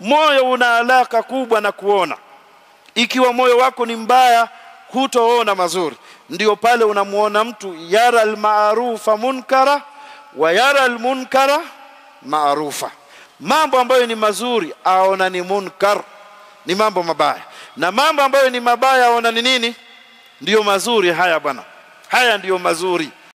moyo una alaka kubwa na kuona. Ikiwa moyo wako ni mbaya hutoona mazuri. Ndio pale unamuona mtu yara almarufa munkara wa yara almunkara maarufa mambo ambayo ni mazuri aona ni munkar ni mambo mabaya. Na mambo ambayo ni mabaya aona ni nini? Ndiyo mazuri haya bwana. Haya ndiyo mazuri.